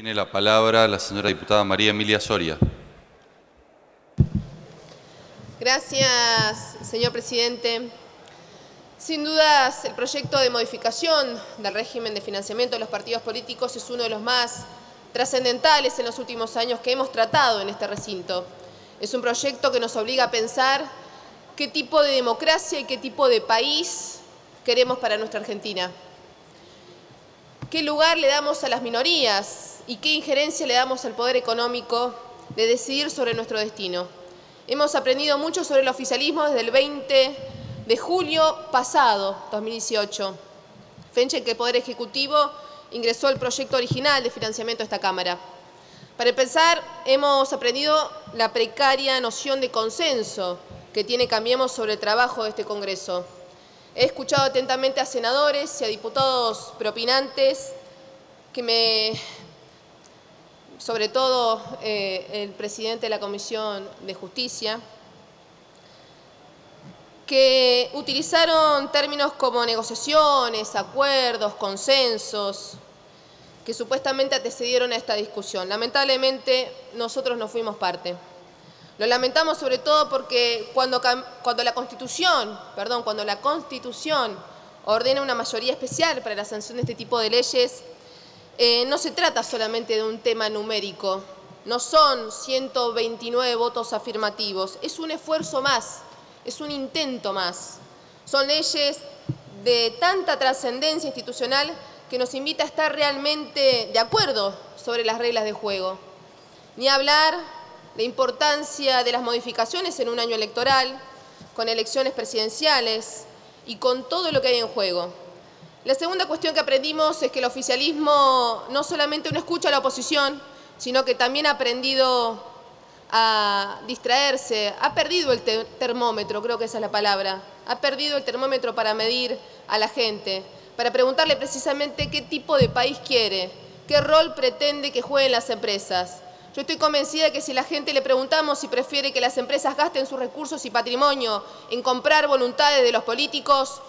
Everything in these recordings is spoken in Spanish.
Tiene la palabra la señora diputada María Emilia Soria. Gracias, señor presidente. Sin dudas, el proyecto de modificación del régimen de financiamiento de los partidos políticos es uno de los más trascendentales en los últimos años que hemos tratado en este recinto. Es un proyecto que nos obliga a pensar qué tipo de democracia y qué tipo de país queremos para nuestra Argentina. ¿Qué lugar le damos a las minorías y qué injerencia le damos al poder económico de decidir sobre nuestro destino? Hemos aprendido mucho sobre el oficialismo desde el 20 de julio pasado, 2018, fecha en que el Poder Ejecutivo ingresó el proyecto original de financiamiento a esta Cámara. Para empezar, hemos aprendido la precaria noción de consenso que tiene Cambiemos sobre el trabajo de este Congreso. He escuchado atentamente a senadores y a diputados propinantes que me, sobre todo eh, el presidente de la Comisión de Justicia, que utilizaron términos como negociaciones, acuerdos, consensos, que supuestamente antecedieron a esta discusión. Lamentablemente, nosotros no fuimos parte. Lo lamentamos sobre todo porque cuando, cuando la Constitución, perdón, cuando la Constitución ordena una mayoría especial para la sanción de este tipo de leyes, eh, no se trata solamente de un tema numérico, no son 129 votos afirmativos, es un esfuerzo más, es un intento más. Son leyes de tanta trascendencia institucional que nos invita a estar realmente de acuerdo sobre las reglas de juego. Ni hablar de importancia de las modificaciones en un año electoral, con elecciones presidenciales y con todo lo que hay en juego. La segunda cuestión que aprendimos es que el oficialismo no solamente no escucha a la oposición, sino que también ha aprendido a distraerse, ha perdido el termómetro, creo que esa es la palabra, ha perdido el termómetro para medir a la gente para preguntarle precisamente qué tipo de país quiere, qué rol pretende que jueguen las empresas. Yo estoy convencida de que si la gente le preguntamos si prefiere que las empresas gasten sus recursos y patrimonio en comprar voluntades de los políticos,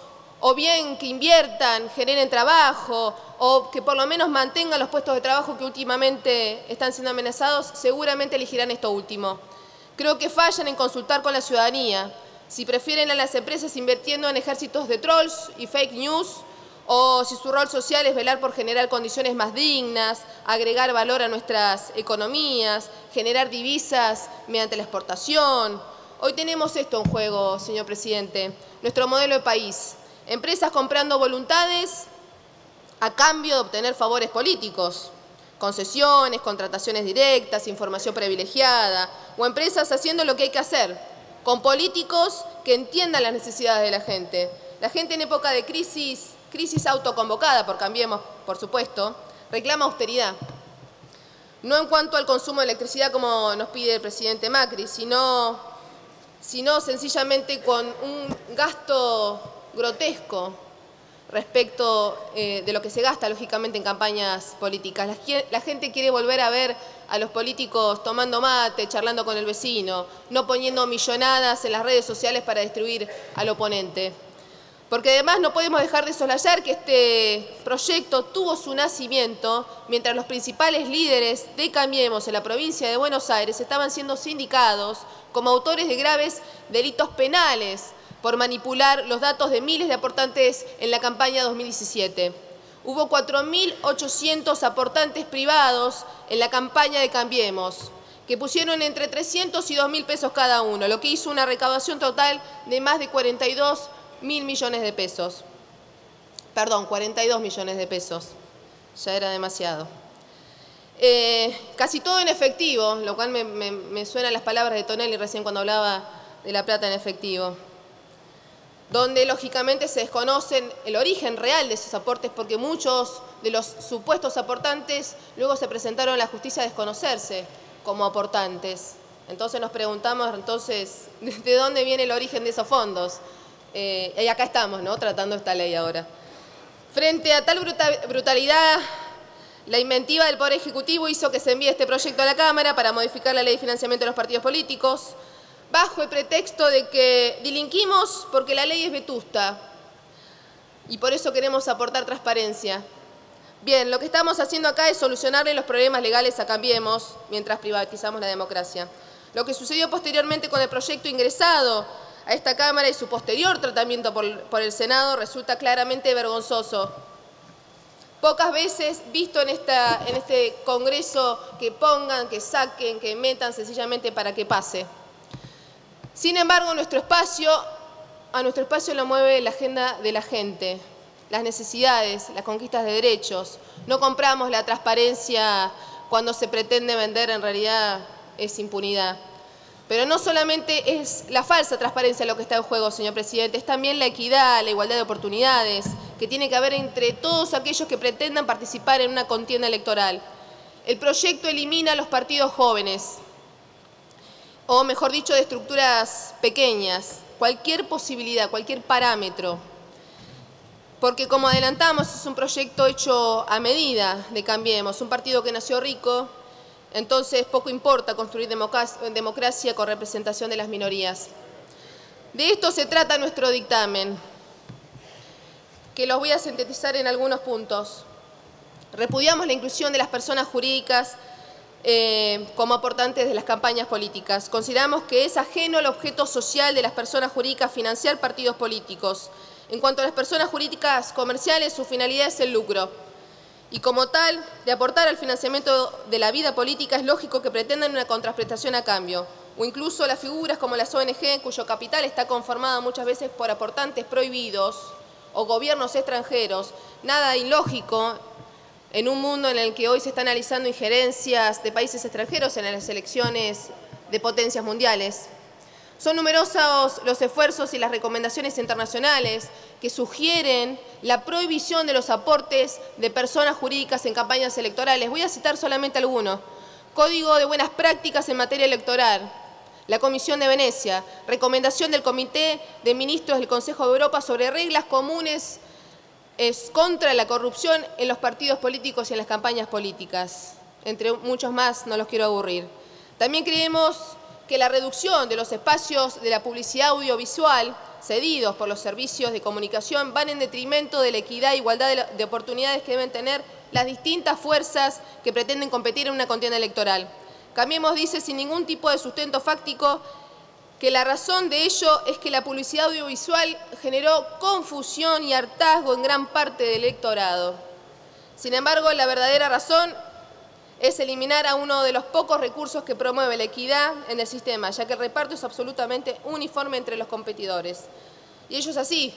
o bien que inviertan, generen trabajo, o que por lo menos mantengan los puestos de trabajo que últimamente están siendo amenazados, seguramente elegirán esto último. Creo que fallan en consultar con la ciudadanía. Si prefieren a las empresas invirtiendo en ejércitos de trolls y fake news, o si su rol social es velar por generar condiciones más dignas, agregar valor a nuestras economías, generar divisas mediante la exportación. Hoy tenemos esto en juego, señor presidente, nuestro modelo de país. Empresas comprando voluntades a cambio de obtener favores políticos, concesiones, contrataciones directas, información privilegiada, o empresas haciendo lo que hay que hacer, con políticos que entiendan las necesidades de la gente. La gente en época de crisis crisis autoconvocada por Cambiemos, por supuesto, reclama austeridad. No en cuanto al consumo de electricidad como nos pide el presidente Macri, sino, sino sencillamente con un gasto grotesco respecto eh, de lo que se gasta, lógicamente, en campañas políticas. La, la, gente quiere volver a ver a los políticos tomando mate, charlando con el vecino, no poniendo millonadas en las redes sociales para destruir al oponente. Porque además no podemos dejar de soslayar que este proyecto tuvo su nacimiento mientras los principales líderes de Cambiemos en la provincia de Buenos Aires estaban siendo sindicados como autores de graves delitos penales por manipular los datos de miles de aportantes en la campaña 2017. Hubo 4.800 aportantes privados en la campaña de Cambiemos, que pusieron entre 300 y 2.000 pesos cada uno, lo que hizo una recaudación total de más de 42 mil millones de pesos. Perdón, 42 millones de pesos. Ya era demasiado. Eh, casi todo en efectivo, lo cual me, me, suenan las palabras de Tonelli recién cuando hablaba de la plata en efectivo, donde lógicamente se desconocen el origen real de esos aportes porque muchos de los supuestos aportantes luego se presentaron a la justicia a desconocerse como aportantes. Entonces nos preguntamos, entonces, ¿de dónde viene el origen de esos fondos? Eh, y acá estamos, ¿no? Tratando esta ley ahora. Frente a tal brutalidad, la inventiva del Poder Ejecutivo hizo que se envíe este proyecto a la Cámara para modificar la ley de financiamiento de los partidos políticos, bajo el pretexto de que delinquimos porque la ley es vetusta y por eso queremos aportar transparencia. Bien, lo que estamos haciendo acá es solucionarle los problemas legales a Cambiemos mientras privatizamos la democracia. Lo que sucedió posteriormente con el proyecto ingresado a esta Cámara y su posterior tratamiento por, el Senado resulta claramente vergonzoso. Pocas veces visto en, en este Congreso que pongan, que saquen, que metan sencillamente para que pase. Sin embargo, nuestro espacio, a nuestro espacio lo mueve la agenda de la gente, las necesidades, las conquistas de derechos. No compramos la transparencia cuando se pretende vender en realidad es impunidad. Pero no solamente es la falsa transparencia lo que está en juego, señor presidente, es también la equidad, la igualdad de oportunidades que tiene que haber entre todos aquellos que pretendan participar en una contienda electoral. El proyecto elimina a los partidos jóvenes, o mejor dicho, de estructuras pequeñas, cualquier posibilidad, cualquier parámetro. Porque como adelantamos, es un proyecto hecho a medida de Cambiemos, un partido que nació rico, entonces poco importa construir democracia con representación de las minorías. De esto se trata nuestro dictamen, que los voy a sintetizar en algunos puntos. Repudiamos la inclusión de las personas jurídicas eh, como aportantes de las campañas políticas. Consideramos que es ajeno al objeto social de las personas jurídicas financiar partidos políticos. En cuanto a las personas jurídicas comerciales, su finalidad es el lucro y como tal, de aportar al financiamiento de la vida política es lógico que pretendan una contraprestación a cambio, o incluso las figuras como las ONG, cuyo capital está conformado muchas veces por aportantes prohibidos o gobiernos extranjeros, nada ilógico en un mundo en el que hoy se están analizando injerencias de países extranjeros en las elecciones de potencias mundiales. Son numerosos los esfuerzos y las recomendaciones internacionales que sugieren la prohibición de los aportes de personas jurídicas en campañas electorales. Voy a citar solamente algunos. Código de Buenas Prácticas en materia electoral, la Comisión de Venecia, recomendación del Comité de Ministros del Consejo de Europa sobre reglas comunes contra la corrupción en los partidos políticos y en las campañas políticas. Entre muchos más, no los quiero aburrir. También creemos que la reducción de los espacios de la publicidad audiovisual cedidos por los servicios de comunicación van en detrimento de la equidad e igualdad de oportunidades que deben tener las distintas fuerzas que pretenden competir en una contienda electoral. Cambiemos dice sin ningún tipo de sustento fáctico que la razón de ello es que la publicidad audiovisual generó confusión y hartazgo en gran parte del electorado. Sin embargo, la verdadera razón es eliminar a uno de los pocos recursos que promueve la equidad en el sistema, ya que el reparto es absolutamente uniforme entre los competidores. Y ello es así,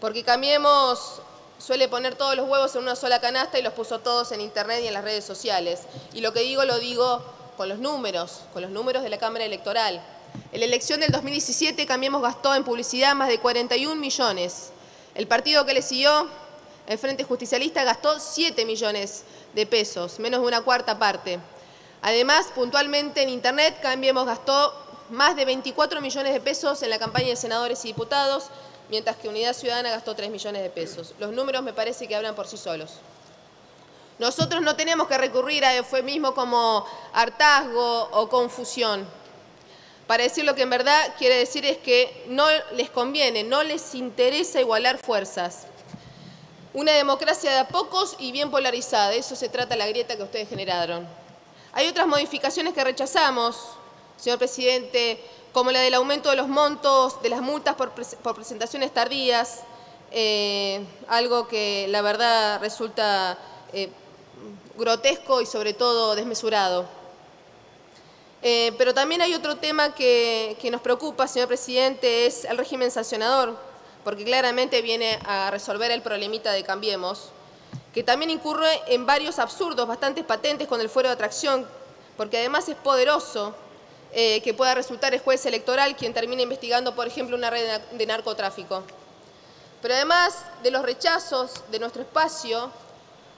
porque Cambiemos suele poner todos los huevos en una sola canasta y los puso todos en Internet y en las redes sociales. Y lo que digo lo digo con los números, con los números de la Cámara Electoral. En la elección del 2017 Cambiemos gastó en publicidad más de 41 millones. El partido que le siguió, el Frente Justicialista, gastó 7 millones de pesos, menos de una cuarta parte. Además, puntualmente en Internet, Cambiemos gastó más de 24 millones de pesos en la campaña de senadores y diputados, mientras que Unidad Ciudadana gastó 3 millones de pesos. Los números me parece que hablan por sí solos. Nosotros no tenemos que recurrir a eufemismo como hartazgo o confusión. Para decir lo que en verdad quiere decir es que no les conviene, no les interesa igualar fuerzas. Una democracia de a pocos y bien polarizada, de eso se trata la grieta que ustedes generaron. Hay otras modificaciones que rechazamos, señor presidente, como la del aumento de los montos de las multas por, presentaciones tardías, eh, algo que la verdad resulta eh, grotesco y sobre todo desmesurado. Eh, pero también hay otro tema que, nos preocupa, señor presidente, es el régimen sancionador porque claramente viene a resolver el problemita de Cambiemos, que también incurre en varios absurdos bastante patentes con el fuero de atracción, porque además es poderoso eh, que pueda resultar el juez electoral quien termine investigando, por ejemplo, una red de narcotráfico. Pero además de los rechazos de nuestro espacio,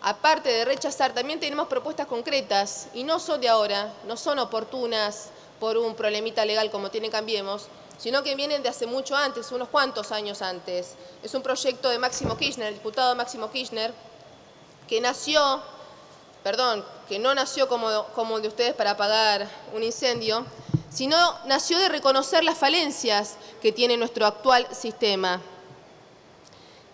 aparte de rechazar, también tenemos propuestas concretas y no son de ahora, no son oportunas por un problemita legal como tiene Cambiemos, sino que vienen de hace mucho antes, unos cuantos años antes. Es un proyecto de Máximo Kirchner, el diputado Máximo Kirchner, que nació, perdón, que no nació como, como el de ustedes para apagar un incendio, sino nació de reconocer las falencias que tiene nuestro actual sistema.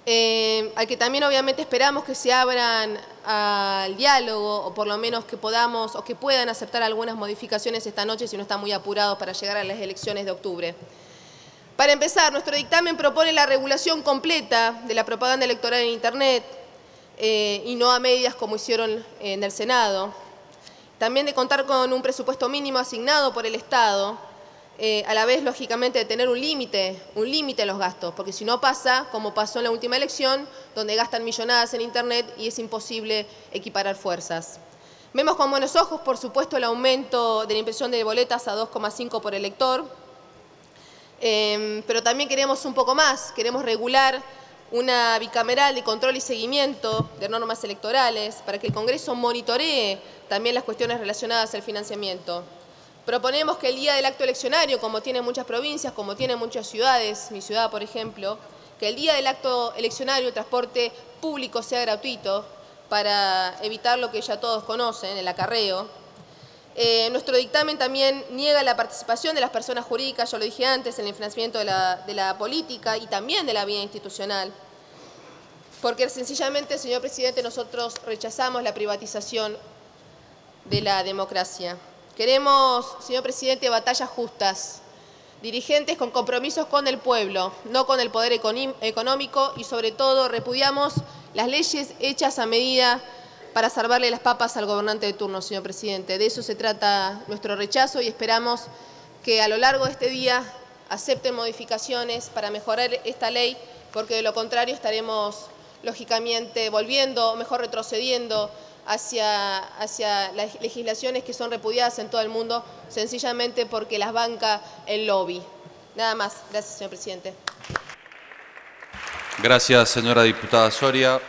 Eh, al que también obviamente esperamos que se abran al diálogo, o por lo menos que podamos o que puedan aceptar algunas modificaciones esta noche si no están muy apurados para llegar a las elecciones de octubre. Para empezar, nuestro dictamen propone la regulación completa de la propaganda electoral en Internet eh, y no a medias como hicieron en el Senado. También de contar con un presupuesto mínimo asignado por el Estado, eh, a la vez, lógicamente, de tener un límite, un límite en los gastos, porque si no pasa, como pasó en la última elección, donde gastan millonadas en Internet y es imposible equiparar fuerzas. Vemos con buenos ojos, por supuesto, el aumento de la impresión de boletas a 2,5 por elector, eh, pero también queremos un poco más, queremos regular una bicameral de control y seguimiento de normas electorales para que el Congreso monitoree también las cuestiones relacionadas al financiamiento. Proponemos que el día del acto eleccionario, como tienen muchas provincias, como tienen muchas ciudades, mi ciudad por ejemplo, que el día del acto eleccionario el transporte público sea gratuito para evitar lo que ya todos conocen, el acarreo. Eh, nuestro dictamen también niega la participación de las personas jurídicas, yo lo dije antes, en el financiamiento de la, política y también de la vida institucional porque sencillamente, señor presidente, nosotros rechazamos la privatización de la democracia. Queremos, señor presidente, batallas justas, dirigentes con compromisos con el pueblo, no con el poder económico y sobre todo repudiamos las leyes hechas a medida para salvarle las papas al gobernante de turno, señor presidente. De eso se trata nuestro rechazo y esperamos que a lo largo de este día acepten modificaciones para mejorar esta ley, porque de lo contrario estaremos lógicamente volviendo, mejor retrocediendo hacia, hacia las legislaciones que son repudiadas en todo el mundo, sencillamente porque las banca el lobby. Nada más. Gracias, señor presidente. Gracias, señora diputada Soria.